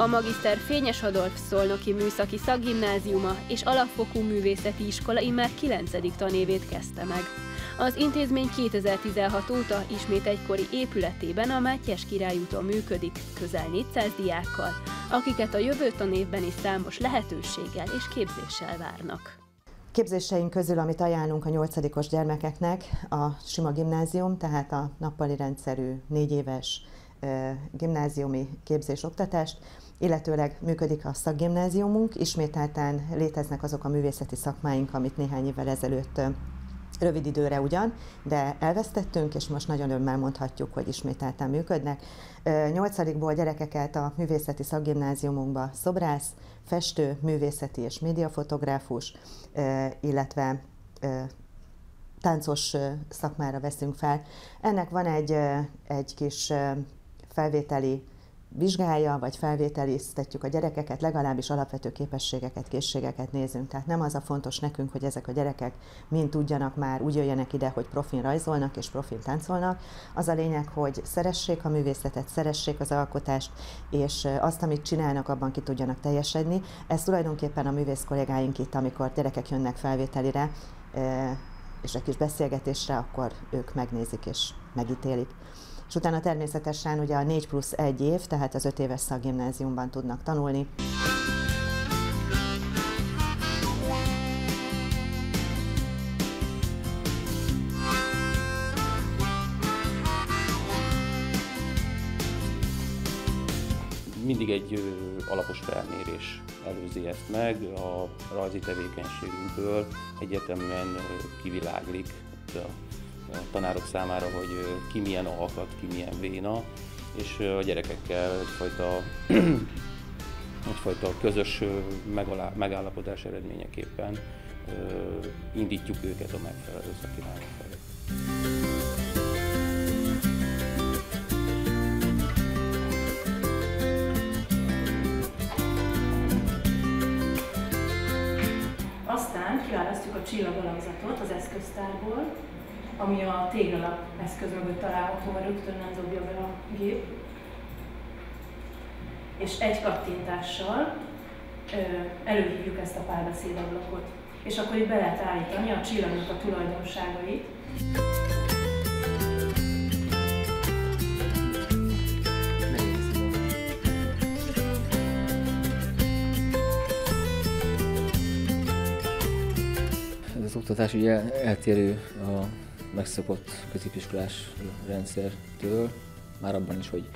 A Magiszter Fényes Adolf Szolnoki Műszaki Szakgimnáziuma és Alapfokú Művészeti Iskola immár 9. tanévét kezdte meg. Az intézmény 2016 óta ismét egykori épületében a Mátyás Király úton működik, közel 400 diákkal, akiket a jövő tanévben is számos lehetőséggel és képzéssel várnak. Képzéseink közül, amit ajánlunk a nyolcadikos gyermekeknek, a sima gimnázium, tehát a nappali rendszerű négy éves gimnáziumi képzés-oktatást, illetőleg működik a szakgimnáziumunk, ismételten léteznek azok a művészeti szakmáink, amit néhány évvel ezelőtt rövid időre ugyan, de elvesztettünk, és most nagyon örömmel mondhatjuk, hogy ismételten működnek. Nyolcadikból gyerekeket a művészeti szakgimnáziumunkba szobrász, festő, művészeti és médiafotográfus, illetve táncos szakmára veszünk fel. Ennek van egy, egy kis felvételi vizsgálja, vagy felvételiztetjük a gyerekeket, legalábbis alapvető képességeket, készségeket nézünk. Tehát nem az a fontos nekünk, hogy ezek a gyerekek mind tudjanak már, úgy jöjjenek ide, hogy profin rajzolnak és profin táncolnak. Az a lényeg, hogy szeressék a művészetet, szeressék az alkotást, és azt, amit csinálnak, abban ki tudjanak teljesedni. Ez tulajdonképpen a művész kollégáink itt, amikor gyerekek jönnek felvételire, és egy kis beszélgetésre, akkor ők megnézik és megítélik és utána természetesen ugye a 4 plusz 1 év, tehát az 5 éves szakgimnáziumban tudnak tanulni. mindig egy alapos felmérés előzi ezt meg. A rajzi tevékenységünkből egyetemben kiviláglik a a tanárok számára, hogy ki milyen alkat, ki milyen véna, és a gyerekekkel egyfajta, egyfajta közös megállapodás eredményeképpen indítjuk őket a megfelelő szakirányok felé. Aztán kiválasztjuk a csillagalakzatot az eszköztárból, ami a téglalap eszköz mögött található, mert rögtön nem dobja be a gép. És egy kattintással előhívjuk ezt a párbeszédablakot. És akkor itt be lehet állítani a csillagnak a tulajdonságait. Az oktatás ugye eltérő a megszokott középiskolás rendszertől, már abban is, hogy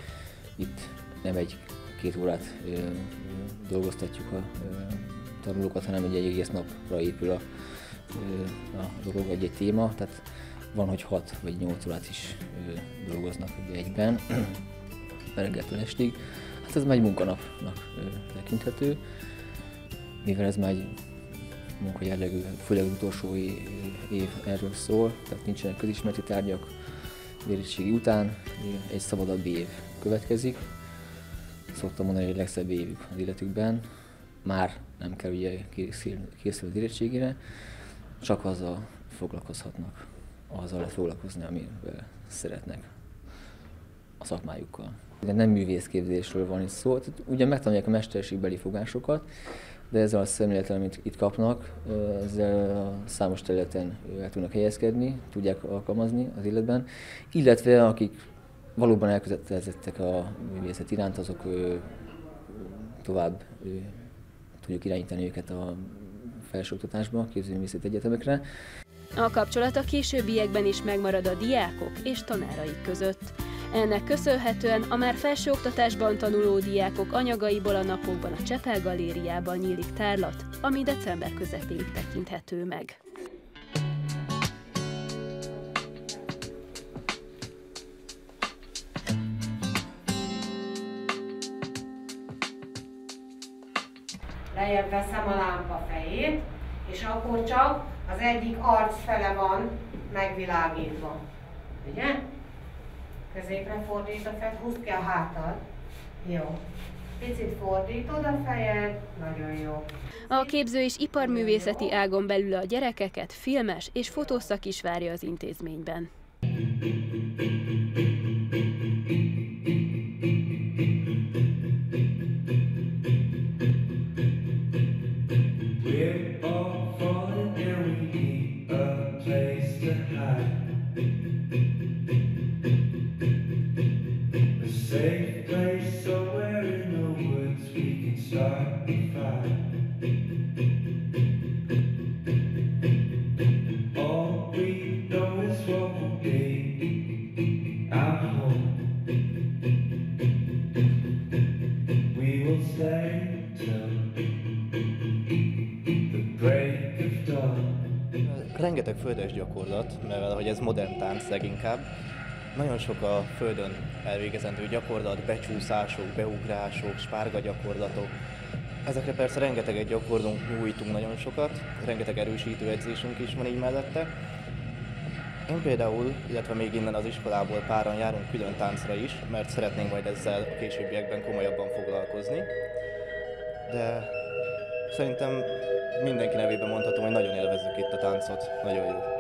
itt nem egy-két órát ö, dolgoztatjuk a ö, tanulókat, hanem egy, egész napra épül a, ö, a dolog, egy, egy téma, tehát van, hogy 6 vagy 8 órát is ö, dolgoznak ugye egyben, reggeltől estig. Hát ez már egy munkanapnak ö, tekinthető, mivel ez már egy munkajellegű, főleg az utolsó év erről szól, tehát nincsenek közismereti tárgyak, érettségi után egy szabadabb év következik. Szoktam mondani, hogy a legszebb évük az életükben. Már nem kell ugye készülni az érettségére, csak azzal foglalkozhatnak, azzal lehet foglalkozni, amivel szeretnek a szakmájukkal. De nem művészképzésről van itt szó, tehát ugye megtanulják a mesterségbeli fogásokat, de ezzel a szemlélettel, amit itt kapnak, ezzel a számos területen el tudnak helyezkedni, tudják alkalmazni az életben, illetve akik valóban elkötelezettek a művészet iránt, azok tovább tudjuk irányítani őket a felsőoktatásba, képzőművészeti egyetemekre. A kapcsolat a későbbiekben is megmarad a diákok és tanáraik között. Ennek köszönhetően a már felsőoktatásban tanuló diákok anyagaiból a napokban a Csepel Galériában nyílik tárlat, ami december közepéig tekinthető meg. Lejjebb veszem a lámpa fejét, és akkor csak az egyik arc fele van megvilágítva. Ugye? Középre fordít a fejed, húzd ki a hátad. Jó. Picit fordítod a fejed, nagyon jó. A képző és iparművészeti ágon belül a gyerekeket filmes és fotószak is várja az intézményben. Rengeteg földes gyakorlat, mivel hogy ez modern tánc leginkább. Nagyon sok a földön elvégezendő gyakorlat, becsúszások, beugrások, spárga gyakorlatok. Ezekre persze rengeteget gyakorlunk, nyújtunk nagyon sokat, rengeteg erősítő edzésünk is van így mellette. Én például, illetve még innen az iskolából páran járunk külön táncra is, mert szeretnénk majd ezzel a későbbiekben komolyabban foglalkozni. De szerintem mindenki nevében mondhatom, hogy nagyon élvezzük itt a táncot. Nagyon jó.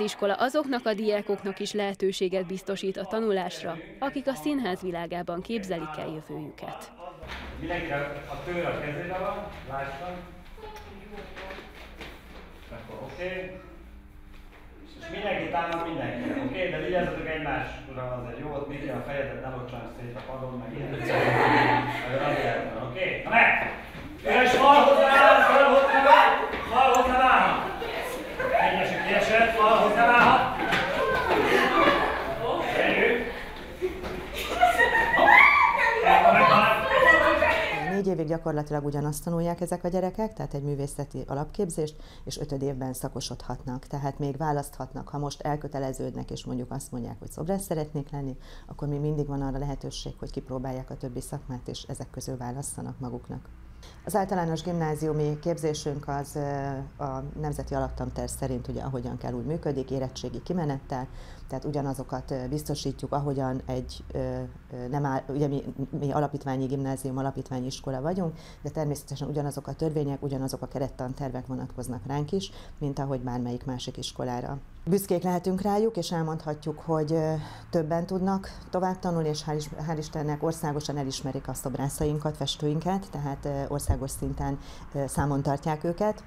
Az iskola azoknak a diákoknak is lehetőséget biztosít a tanulásra, akik a színház világában képzelik el jövőjüket. Mindenkinek a tőr a kezébe van, lássam. Akkor oké. Okay. És mindenki támad mindenki, oké? Okay? De vigyázzatok egymásra azért jó, ott Miki a fejedet ne locsan szét a padon, meg ilyen. Azért van, oké? Okay? Na meg! Üres fal hozzá, föl hozzá, fal hozzá válhat. Egyesek kiesett, fal hozzá válhat. Gyerünk! Akkor megvan. Négy évig gyakorlatilag ugyanazt tanulják ezek a gyerekek, tehát egy művészeti alapképzést, és ötöd évben szakosodhatnak. Tehát még választhatnak, ha most elköteleződnek, és mondjuk azt mondják, hogy szobrász szeretnék lenni, akkor még mindig van arra lehetőség, hogy kipróbálják a többi szakmát, és ezek közül válasszanak maguknak. Az általános gimnáziumi képzésünk az a Nemzeti Alaptanterv szerint ugye ahogyan kell úgy működik, érettségi kimenettel, tehát ugyanazokat biztosítjuk, ahogyan egy nem áll, ugye mi, mi alapítványi gimnázium, alapítványi iskola vagyunk, de természetesen ugyanazok a törvények, ugyanazok a kerettantervek vonatkoznak ránk is, mint ahogy bármelyik másik iskolára. Büszkék lehetünk rájuk, és elmondhatjuk, hogy többen tudnak tovább tanulni, és hál', is, hál' Istennek országosan elismerik a szobrászainkat, festőinket, tehát országos szinten számon tartják őket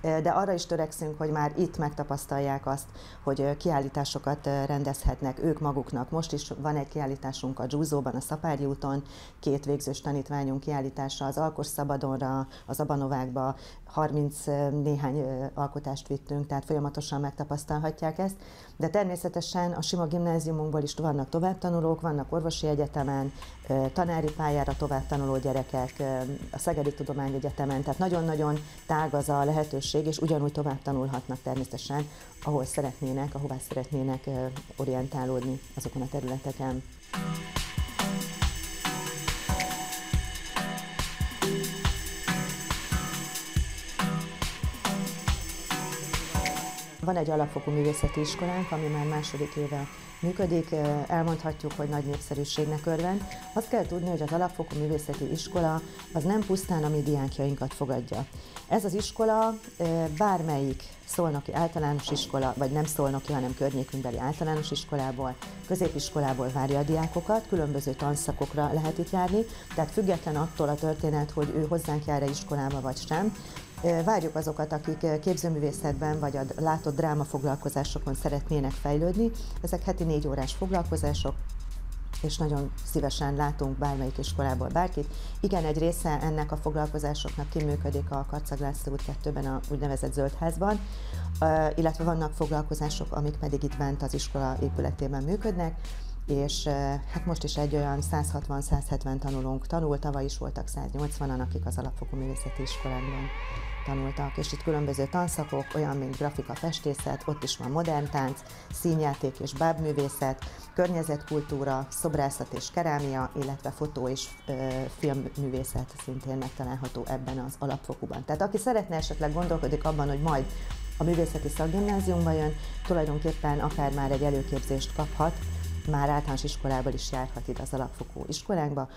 de arra is törekszünk, hogy már itt megtapasztalják azt, hogy kiállításokat rendezhetnek ők maguknak. Most is van egy kiállításunk a Zsúzóban, a Szapári úton, két végzős tanítványunk kiállítása az Alkos Szabadonra, az Abanovákba, 30 néhány alkotást vittünk, tehát folyamatosan megtapasztalhatják ezt. De természetesen a sima gimnáziumunkból is vannak továbbtanulók, vannak orvosi egyetemen, tanári pályára továbbtanuló gyerekek, a Szegedi Tudományegyetemen, tehát nagyon-nagyon tág az a lehetőség, és ugyanúgy tovább tanulhatnak természetesen, ahol szeretnének, ahová szeretnének orientálódni azokon a területeken. Van egy alapfokú művészeti iskolánk, ami már második éve működik, elmondhatjuk, hogy nagy népszerűségnek örvend. Azt kell tudni, hogy az alapfokú művészeti iskola az nem pusztán a mi diákjainkat fogadja. Ez az iskola bármelyik szolnoki általános iskola, vagy nem szolnoki, hanem környékünkbeli általános iskolából, középiskolából várja a diákokat, különböző tanszakokra lehet itt járni, tehát független attól a történet, hogy ő hozzánk jár-e iskolába vagy sem, Várjuk azokat, akik képzőművészetben vagy a látott dráma foglalkozásokon szeretnének fejlődni. Ezek heti négy órás foglalkozások, és nagyon szívesen látunk bármelyik iskolából bárkit. Igen, egy része ennek a foglalkozásoknak kiműködik a Karcag László út 2-ben a úgynevezett Zöldházban, illetve vannak foglalkozások, amik pedig itt bent az iskola épületében működnek, és hát most is egy olyan 160-170 tanulónk tanul, tavaly is voltak 180-an, akik az alapfokú művészeti iskolákban tanultak, és itt különböző tanszakok, olyan, mint grafika, festészet, ott is van modern tánc, színjáték és bábművészet, környezetkultúra, szobrászat és kerámia, illetve fotó és ö, filmművészet szintén megtalálható ebben az alapfokúban. Tehát aki szeretne esetleg gondolkodik abban, hogy majd a művészeti szakgimnáziumba jön, tulajdonképpen akár már egy előképzést kaphat, már általános iskolából is járhat ide az alapfokú iskolánkba.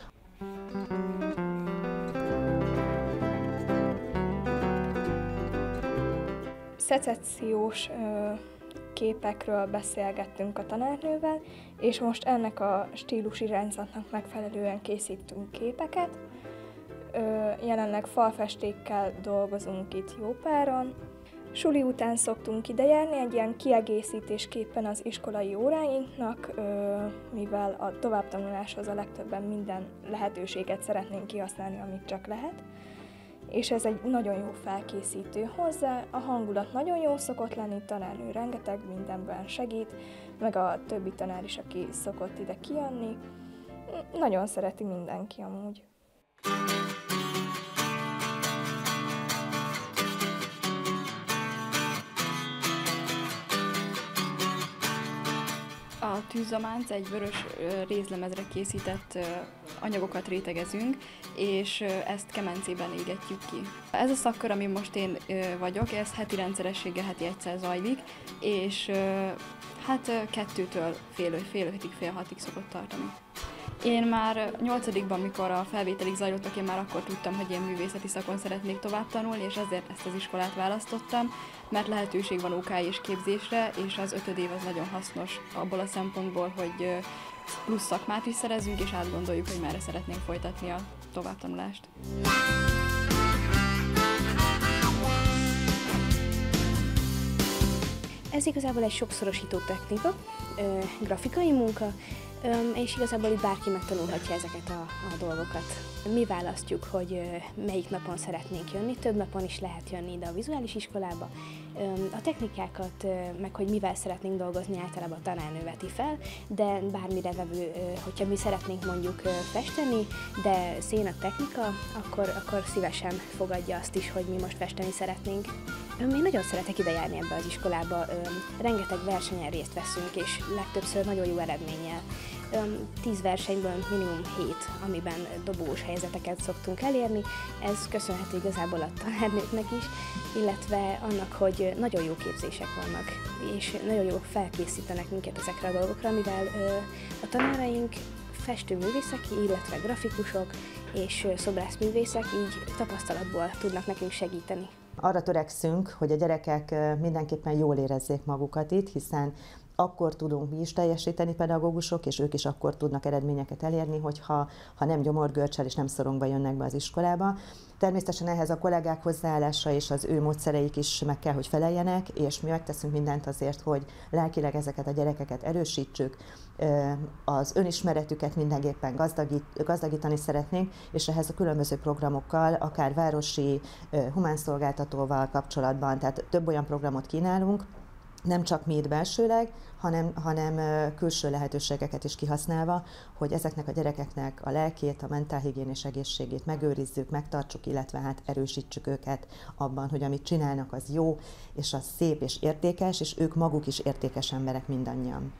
Szecessziós képekről beszélgettünk a tanárnővel, és most ennek a stílusi rendszernek megfelelően készítünk képeket. Jelenleg falfestékkel dolgozunk itt jó páron, Suli után szoktunk idejárni egy ilyen kiegészítésképpen az iskolai óráinknak, mivel a továbbtanuláshoz a legtöbben minden lehetőséget szeretnénk kihasználni, amit csak lehet. És ez egy nagyon jó felkészítő hozzá, a hangulat nagyon jó szokott lenni, tanárnő rengeteg mindenben segít, meg a többi tanár is, aki szokott ide kijönni. Nagyon szereti mindenki amúgy. Tűzamánc egy vörös rézlemezre készített anyagokat rétegezünk, és ezt kemencében égetjük ki. Ez a szakkör, ami most én vagyok, ez heti rendszerességgel heti egyszer zajlik, és hát kettőtől fél, fél ötig, fél hatig szokott tartani. Én már nyolcadikban, mikor a felvételig zajlottak, én már akkor tudtam, hogy én művészeti szakon szeretnék tovább tanulni, és ezért ezt az iskolát választottam, mert lehetőség van OK és képzésre, és az ötöd év az nagyon hasznos abból a szempontból, hogy plusz szakmát is szerezünk, és átgondoljuk, hogy merre szeretnénk folytatni a továbbtanulást. Ez igazából egy sokszorosító technika, grafikai munka, és igazából itt bárki megtanulhatja ezeket a, a dolgokat. Mi választjuk, hogy melyik napon szeretnénk jönni, több napon is lehet jönni ide a vizuális iskolába. A technikákat, meg hogy mivel szeretnénk dolgozni, általában a tanárnő veti fel, de bármire vevő, hogyha mi szeretnénk mondjuk festeni, de szén a technika, akkor, akkor szívesen fogadja azt is, hogy mi most festeni szeretnénk. Én nagyon szeretek ide járni ebbe az iskolába, rengeteg versenyen részt veszünk, és legtöbbször nagyon jó eredménnyel. Tíz versenyből minimum hét, amiben dobós helyzeteket szoktunk elérni. Ez köszönhető igazából a tanárnőknek is, illetve annak, hogy nagyon jó képzések vannak, és nagyon jó felkészítenek minket ezekre a dolgokra, mivel a tanáraink festőművészek, illetve grafikusok és szobrászművészek így tapasztalatból tudnak nekünk segíteni. Arra törekszünk, hogy a gyerekek mindenképpen jól érezzék magukat itt, hiszen akkor tudunk mi is teljesíteni pedagógusok, és ők is akkor tudnak eredményeket elérni, hogyha ha nem gyomorgörcsel és nem szorongva jönnek be az iskolába. Természetesen ehhez a kollégák hozzáállása és az ő módszereik is meg kell, hogy feleljenek, és mi megteszünk mindent azért, hogy lelkileg ezeket a gyerekeket erősítsük, az önismeretüket mindenképpen gazdagít, gazdagítani szeretnénk, és ehhez a különböző programokkal, akár városi humánszolgáltatóval kapcsolatban, tehát több olyan programot kínálunk, nem csak mi belsőleg, hanem, hanem külső lehetőségeket is kihasználva, hogy ezeknek a gyerekeknek a lelkét, a mentálhigiénés egészségét megőrizzük, megtartsuk, illetve hát erősítsük őket abban, hogy amit csinálnak, az jó, és az szép és értékes, és ők maguk is értékes emberek mindannyian.